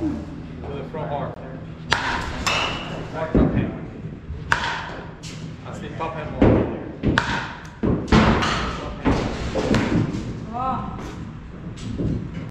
With a front hard. Hard top hand. I see top hand more. Top hand. Oh.